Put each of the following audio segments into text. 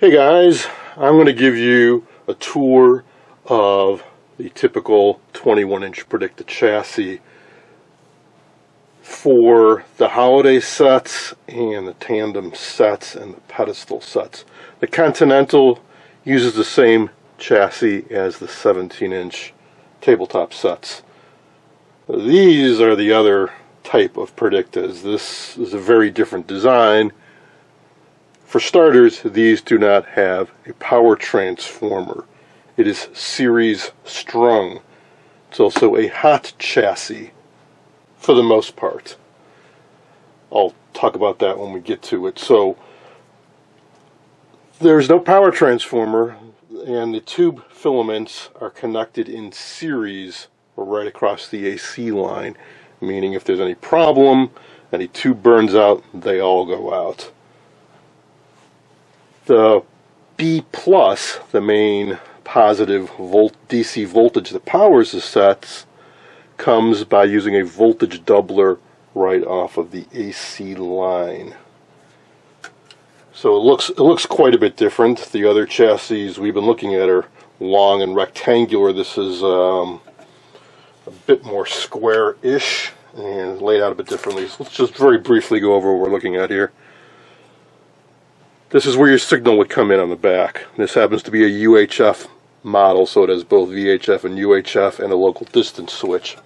Hey guys, I'm going to give you a tour of the typical 21 inch Predicta chassis for the holiday sets and the tandem sets and the pedestal sets. The Continental uses the same chassis as the 17 inch tabletop sets. These are the other type of Predictas. This is a very different design for starters, these do not have a power transformer. It is series strung. It's also a hot chassis for the most part. I'll talk about that when we get to it. So there's no power transformer and the tube filaments are connected in series right across the AC line, meaning if there's any problem, any tube burns out, they all go out. The B plus, the main positive volt DC voltage that powers the sets, comes by using a voltage doubler right off of the AC line. So it looks it looks quite a bit different. The other chassis we've been looking at are long and rectangular. This is um, a bit more square-ish and laid out a bit differently. So let's just very briefly go over what we're looking at here. This is where your signal would come in on the back. This happens to be a UHF model, so it has both VHF and UHF and a local distance switch.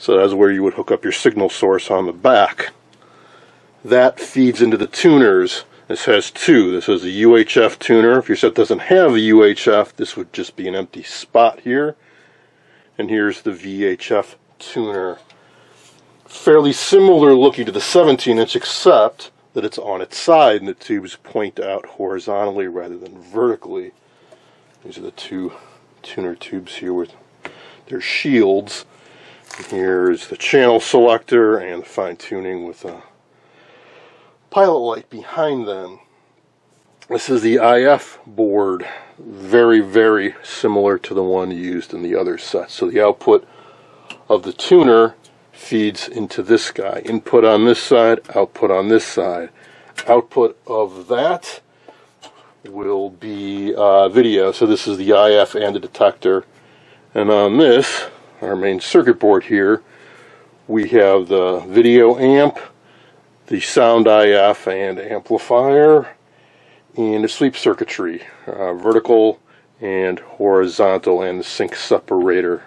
So that's where you would hook up your signal source on the back. That feeds into the tuners. This has two. This is a UHF tuner. If your set doesn't have a UHF, this would just be an empty spot here. And here's the VHF tuner. Fairly similar looking to the 17 inch, except that it's on its side and the tubes point out horizontally rather than vertically. These are the two tuner tubes here with their shields. And here's the channel selector and the fine tuning with a pilot light behind them. This is the IF board, very, very similar to the one used in the other set. So the output of the tuner feeds into this guy. Input on this side, output on this side. Output of that will be uh, video. So this is the IF and the detector. And on this, our main circuit board here, we have the video amp, the sound IF and amplifier, and the sweep circuitry, uh, vertical and horizontal, and the sync separator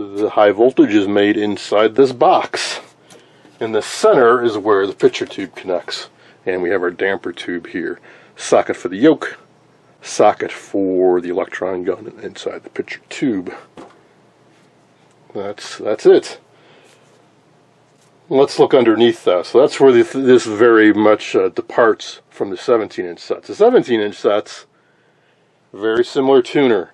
the high voltage is made inside this box. In the center is where the picture tube connects. And we have our damper tube here. Socket for the yoke, socket for the electron gun inside the picture tube. That's that's it. Let's look underneath that. So that's where the, this very much uh, departs from the 17 inch sets. The 17 inch sets, very similar tuner,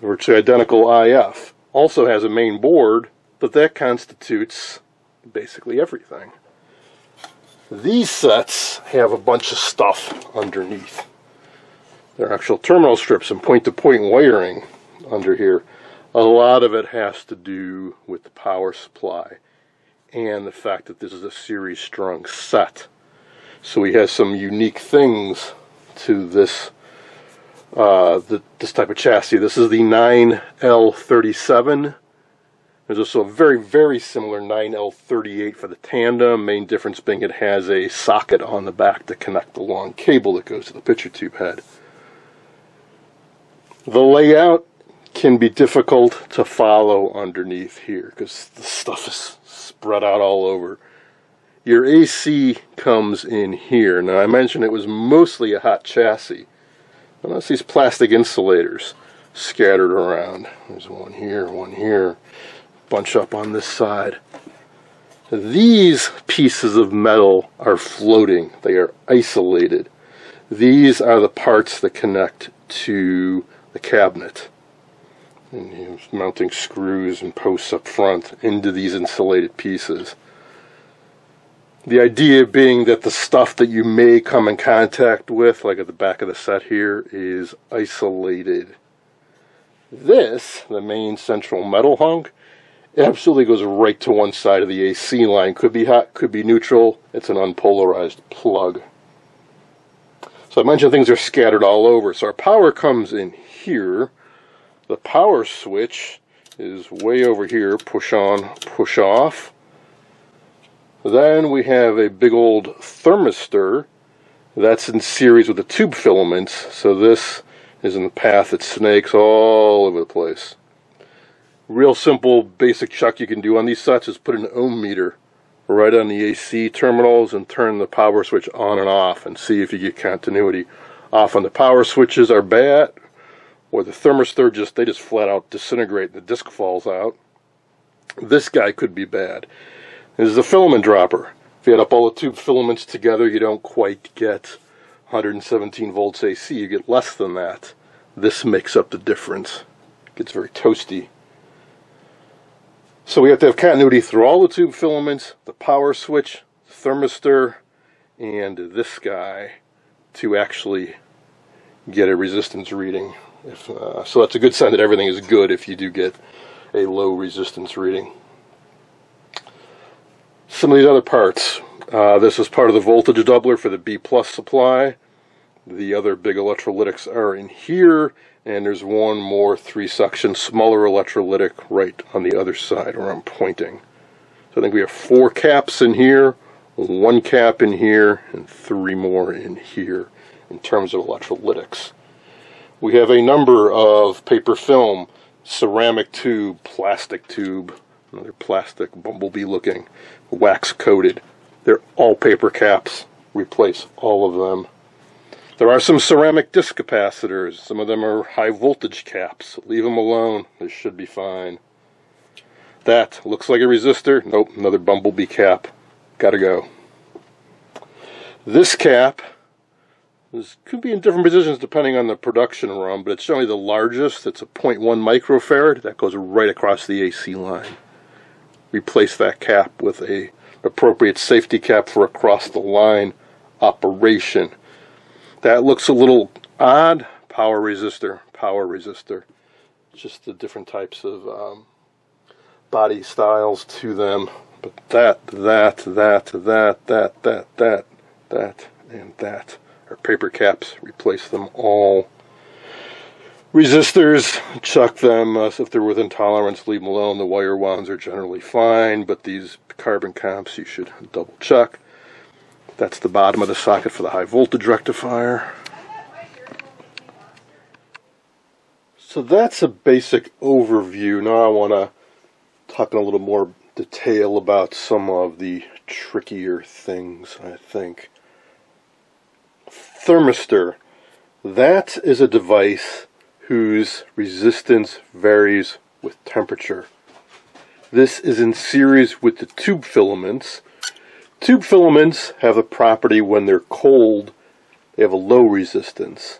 virtually identical IF also has a main board, but that constitutes basically everything. These sets have a bunch of stuff underneath. There are actual terminal strips and point-to-point -point wiring under here. A lot of it has to do with the power supply and the fact that this is a series strung set. So he has some unique things to this uh, the, this type of chassis. This is the 9L37. There's also a very, very similar 9L38 for the tandem. Main difference being it has a socket on the back to connect the long cable that goes to the picture tube head. The layout can be difficult to follow underneath here because the stuff is spread out all over. Your AC comes in here. Now I mentioned it was mostly a hot chassis. And that's these plastic insulators scattered around. There's one here, one here, bunch up on this side. These pieces of metal are floating. They are isolated. These are the parts that connect to the cabinet. And mounting screws and posts up front into these insulated pieces. The idea being that the stuff that you may come in contact with, like at the back of the set here, is isolated. This, the main central metal hunk, absolutely goes right to one side of the AC line. Could be hot, could be neutral. It's an unpolarized plug. So I mentioned things are scattered all over. So our power comes in here. The power switch is way over here, push on, push off. Then we have a big old thermistor that's in series with the tube filaments. So this is in the path that snakes all over the place. Real simple basic chuck you can do on these sets is put an ohm meter right on the AC terminals and turn the power switch on and off and see if you get continuity. Off on the power switches are bad, or the thermistor just they just flat out disintegrate and the disc falls out. This guy could be bad. Is a filament dropper. If you add up all the tube filaments together, you don't quite get 117 volts AC. You get less than that. This makes up the difference. It gets very toasty. So we have to have continuity through all the tube filaments, the power switch, the thermistor, and this guy to actually get a resistance reading. If, uh, so that's a good sign that everything is good if you do get a low resistance reading. Some of these other parts. Uh, this is part of the voltage doubler for the B plus supply. The other big electrolytics are in here and there's one more three section smaller electrolytic right on the other side where I'm pointing. So I think we have four caps in here, one cap in here, and three more in here in terms of electrolytics. We have a number of paper film, ceramic tube, plastic tube, another plastic bumblebee looking, wax coated. They're all paper caps. Replace all of them. There are some ceramic disc capacitors. Some of them are high voltage caps. Leave them alone. They should be fine. That looks like a resistor. Nope, another bumblebee cap. Gotta go. This cap this could be in different positions depending on the production run, but it's generally the largest. It's a 0.1 microfarad. That goes right across the AC line. Replace that cap with a appropriate safety cap for across the line operation. That looks a little odd. Power resistor, power resistor. Just the different types of um, body styles to them. But that, that, that, that, that, that, that, that, and that are paper caps. Replace them all. Resistors, chuck them. Uh, if they're within tolerance, leave them alone. The wire wounds are generally fine, but these carbon comps you should double check. That's the bottom of the socket for the high voltage rectifier. So that's a basic overview. Now I want to talk in a little more detail about some of the trickier things, I think. Thermistor. That is a device whose resistance varies with temperature. This is in series with the tube filaments, Tube filaments have a property when they're cold, they have a low resistance.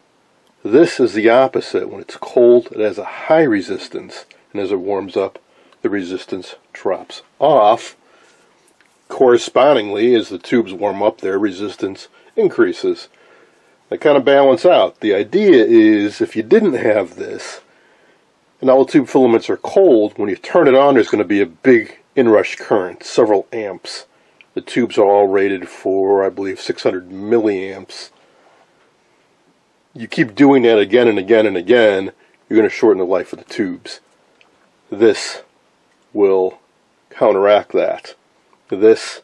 This is the opposite. When it's cold, it has a high resistance, and as it warms up, the resistance drops off. Correspondingly, as the tubes warm up, their resistance increases. They kind of balance out. The idea is if you didn't have this, and all the tube filaments are cold, when you turn it on, there's going to be a big inrush current, several amps. The tubes are all rated for, I believe, 600 milliamps. You keep doing that again and again and again, you're going to shorten the life of the tubes. This will counteract that. This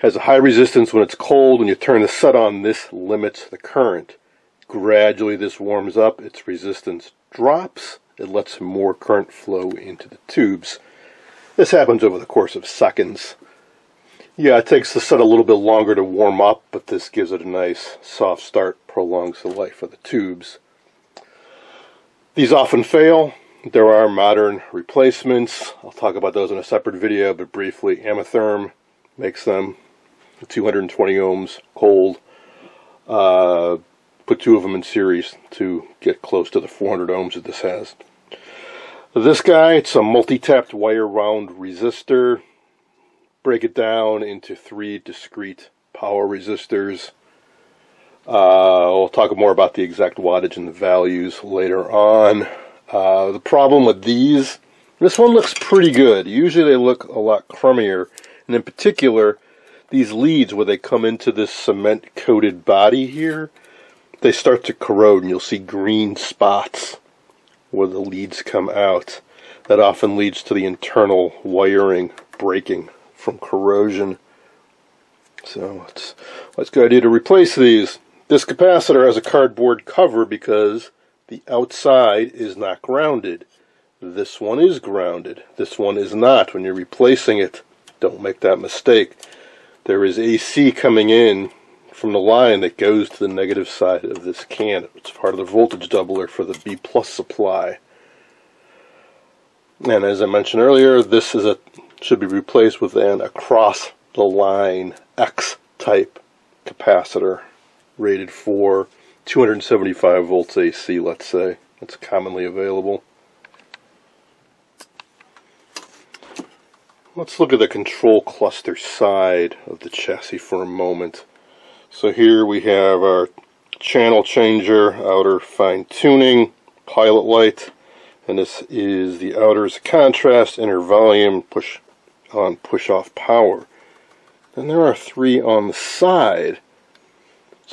has a high resistance when it's cold. When you turn the set on, this limits the current. Gradually, this warms up, its resistance drops. It lets more current flow into the tubes. This happens over the course of seconds. Yeah, it takes the set a little bit longer to warm up, but this gives it a nice soft start, prolongs the life of the tubes. These often fail. There are modern replacements. I'll talk about those in a separate video, but briefly, Ametherm makes them 220 ohms cold. Uh, put two of them in series to get close to the 400 ohms that this has. This guy, it's a multi-tapped wire wound resistor break it down into three discrete power resistors. Uh, we'll talk more about the exact wattage and the values later on. Uh, the problem with these, this one looks pretty good. Usually they look a lot crummier, and in particular, these leads where they come into this cement coated body here, they start to corrode and you'll see green spots where the leads come out. That often leads to the internal wiring breaking from corrosion. So it's, it's a good idea to replace these. This capacitor has a cardboard cover because the outside is not grounded. This one is grounded. This one is not. When you're replacing it, don't make that mistake. There is AC coming in from the line that goes to the negative side of this can. It's part of the voltage doubler for the B plus supply. And as I mentioned earlier, this is a should be replaced with an across the line X type capacitor rated for 275 volts AC, let's say. It's commonly available. Let's look at the control cluster side of the chassis for a moment. So here we have our channel changer, outer fine tuning, pilot light, and this is the outer's contrast, inner volume, push on, push off power. And there are three on the side.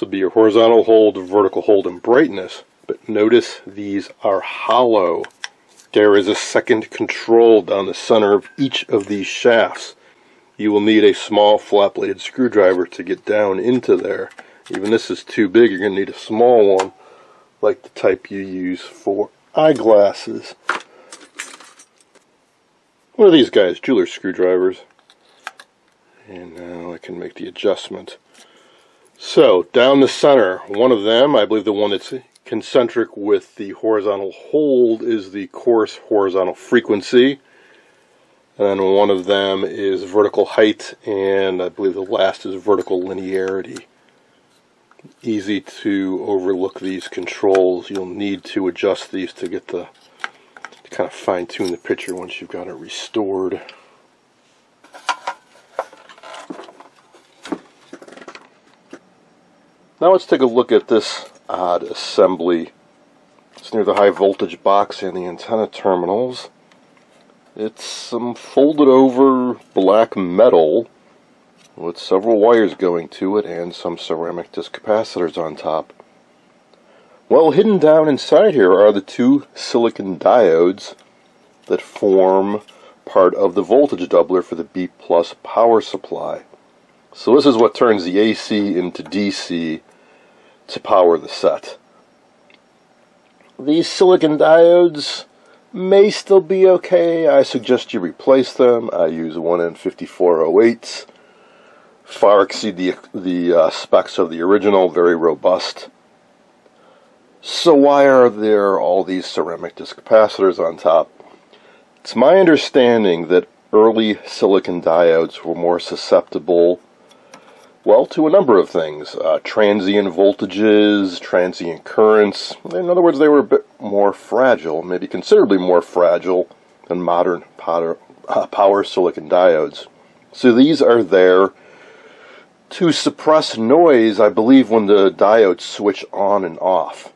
Will be your horizontal hold, vertical hold, and brightness. But notice these are hollow. There is a second control down the center of each of these shafts you will need a small flat bladed screwdriver to get down into there. Even this is too big, you're going to need a small one like the type you use for eyeglasses. What are these guys? Jeweler screwdrivers. And now I can make the adjustment. So, down the center, one of them, I believe the one that's concentric with the horizontal hold is the coarse horizontal frequency and one of them is vertical height, and I believe the last is vertical linearity. Easy to overlook these controls. You'll need to adjust these to get the to kind of fine tune the picture once you've got it restored. Now let's take a look at this odd assembly. It's near the high voltage box and the antenna terminals. It's some folded over black metal with several wires going to it and some ceramic disc capacitors on top. Well, hidden down inside here are the two silicon diodes that form part of the voltage doubler for the B plus power supply. So this is what turns the AC into DC to power the set. These silicon diodes may still be okay. I suggest you replace them. I use 1N5408s. Far exceed the, the uh, specs of the original, very robust. So why are there all these ceramic disc capacitors on top? It's my understanding that early silicon diodes were more susceptible well, to a number of things. Uh, transient voltages, transient currents. In other words, they were a bit more fragile, maybe considerably more fragile than modern power, uh, power silicon diodes. So these are there to suppress noise, I believe, when the diodes switch on and off.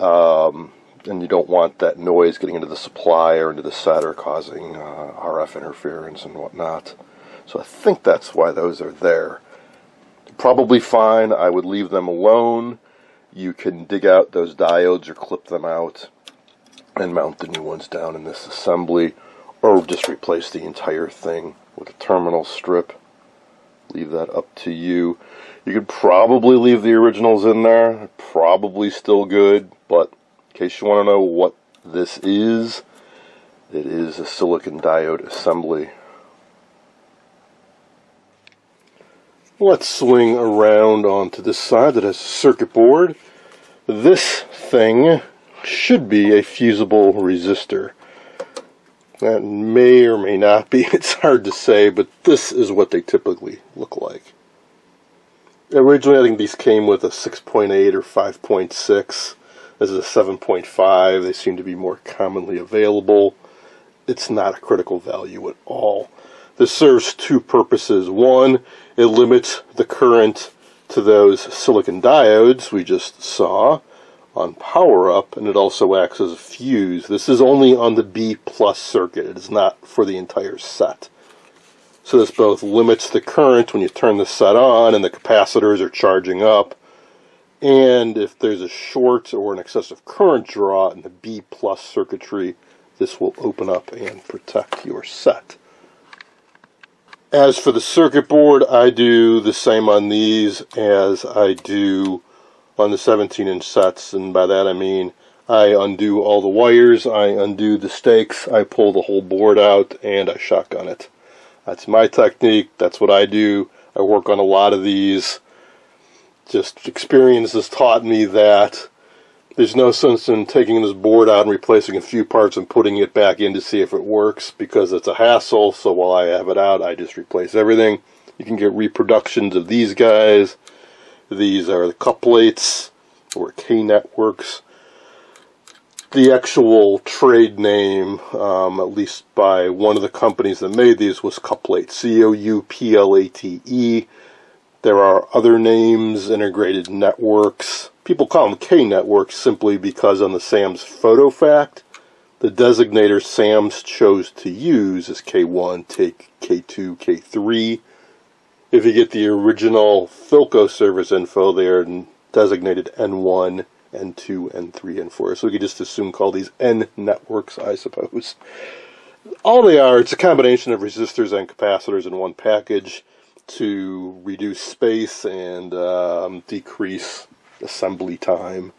Um, and you don't want that noise getting into the supply or into the set or causing uh, RF interference and whatnot. So I think that's why those are there. Probably fine. I would leave them alone. You can dig out those diodes or clip them out and mount the new ones down in this assembly or just replace the entire thing with a terminal strip. Leave that up to you. You could probably leave the originals in there. Probably still good, but in case you want to know what this is, it is a silicon diode assembly Let's swing around onto this side that has a circuit board. This thing should be a fusible resistor. That may or may not be, it's hard to say, but this is what they typically look like. Originally, I think these came with a 6.8 or 5.6. This is a 7.5. They seem to be more commonly available. It's not a critical value at all. This serves two purposes. One, it limits the current to those silicon diodes we just saw on power up, and it also acts as a fuse. This is only on the B plus circuit. It is not for the entire set. So this both limits the current when you turn the set on and the capacitors are charging up, And if there's a short or an excessive current draw in the B plus circuitry, this will open up and protect your set. As for the circuit board, I do the same on these as I do on the 17 inch sets, and by that I mean I undo all the wires, I undo the stakes, I pull the whole board out, and I shotgun it. That's my technique, that's what I do. I work on a lot of these. Just experience has taught me that there's no sense in taking this board out and replacing a few parts and putting it back in to see if it works because it's a hassle. So while I have it out, I just replace everything. You can get reproductions of these guys. These are the couplates or K networks. The actual trade name, um, at least by one of the companies that made these, was Couplate. C O U P L A T E. There are other names, integrated networks. People call them K networks simply because on the SAMS Photofact, the designator SAMS chose to use is K1, take K2, K3. If you get the original Philco service info, they are designated N1, N2, N3, N4. So we could just assume call these N networks, I suppose. All they are, it's a combination of resistors and capacitors in one package to reduce space and um, decrease assembly time.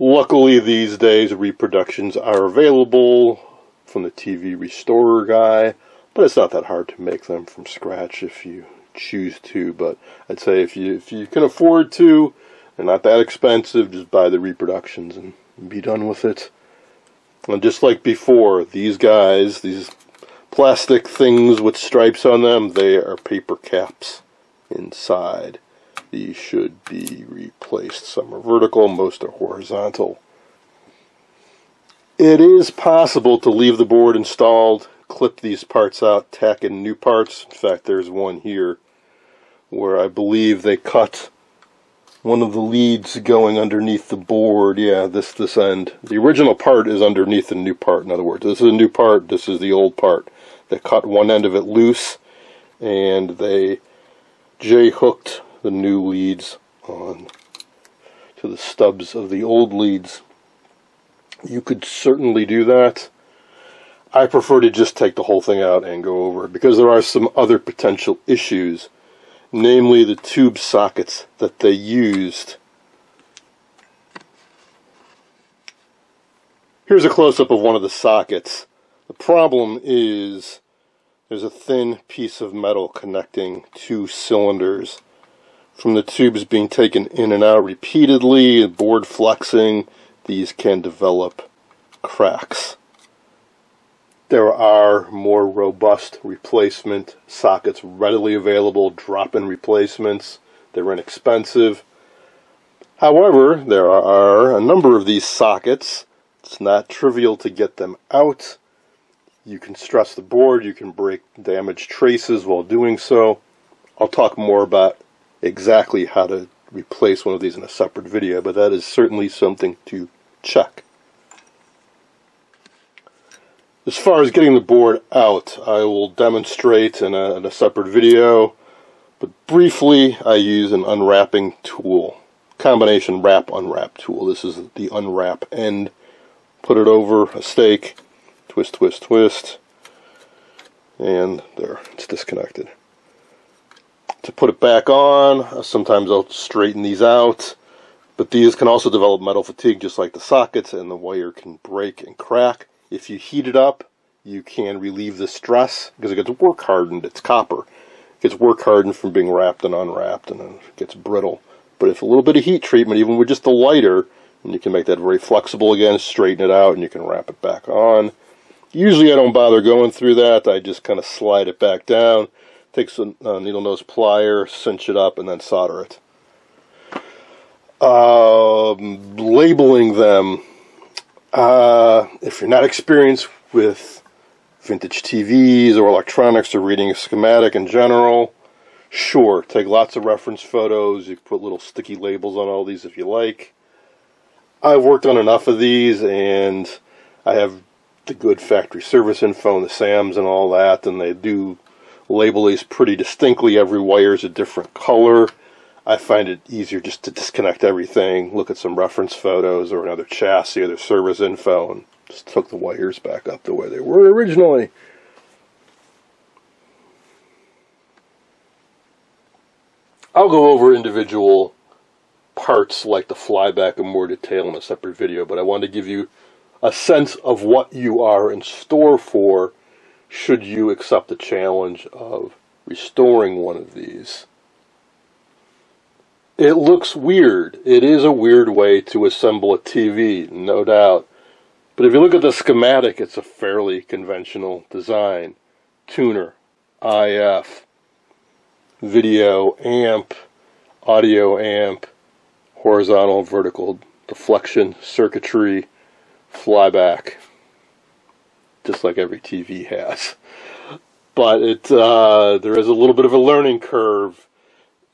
Luckily, these days reproductions are available from the TV restorer guy, but it's not that hard to make them from scratch if you choose to. But I'd say if you if you can afford to, they're not that expensive. Just buy the reproductions and be done with it. And just like before, these guys, these plastic things with stripes on them, they are paper caps inside. These should be replaced. Some are vertical, most are horizontal. It is possible to leave the board installed, clip these parts out, tack in new parts. In fact, there's one here where I believe they cut one of the leads going underneath the board. Yeah, this this end. The original part is underneath the new part. In other words, this is a new part. This is the old part. They cut one end of it loose, and they J-hooked the new leads on to the stubs of the old leads. You could certainly do that. I prefer to just take the whole thing out and go over it because there are some other potential issues, namely the tube sockets that they used. Here's a close-up of one of the sockets. The problem is there's a thin piece of metal connecting two cylinders. From the tubes being taken in and out repeatedly, board flexing, these can develop cracks. There are more robust replacement sockets readily available, drop-in replacements. They're inexpensive. However, there are a number of these sockets. It's not trivial to get them out. You can stress the board, you can break damaged traces while doing so. I'll talk more about exactly how to replace one of these in a separate video, but that is certainly something to check. As far as getting the board out, I will demonstrate in a, in a separate video, but briefly I use an unwrapping tool, combination wrap unwrap tool. This is the unwrap end. Put it over a stake, twist, twist, twist, and there, it's disconnected. To put it back on, uh, sometimes I'll straighten these out, but these can also develop metal fatigue just like the sockets, and the wire can break and crack. If you heat it up, you can relieve the stress because it gets work hardened. It's copper. It gets work hardened from being wrapped and unwrapped, and then it gets brittle. But if a little bit of heat treatment, even with just the lighter, and you can make that very flexible again, straighten it out, and you can wrap it back on. Usually I don't bother going through that. I just kind of slide it back down, take some uh, needle nose plier, cinch it up, and then solder it. Um, labeling them. Uh, if you're not experienced with vintage TVs or electronics or reading a schematic in general, sure, take lots of reference photos. You can put little sticky labels on all these if you like. I've worked on enough of these and I have the good factory service info and the SAMs and all that, and they do label these pretty distinctly. Every wire is a different color. I find it easier just to disconnect everything, look at some reference photos or another chassis or the service info, and just hook the wires back up the way they were originally. I'll go over individual parts like the flyback in more detail in a separate video, but I wanted to give you a sense of what you are in store for should you accept the challenge of restoring one of these. It looks weird. It is a weird way to assemble a TV, no doubt. But if you look at the schematic, it's a fairly conventional design. Tuner, IF, video amp, audio amp, horizontal, vertical deflection, circuitry, flyback, just like every TV has. But it uh, there is a little bit of a learning curve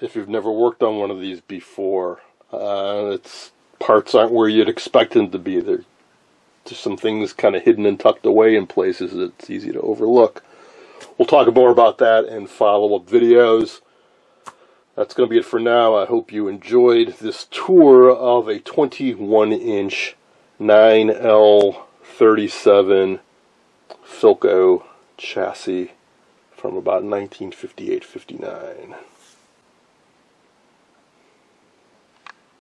if you've never worked on one of these before. Uh, its parts aren't where you'd expect them to be. There's some things kind of hidden and tucked away in places that it's easy to overlook. We'll talk more about that in follow-up videos. That's going to be it for now. I hope you enjoyed this tour of a 21-inch 9L37 Philco chassis from about 1958-59.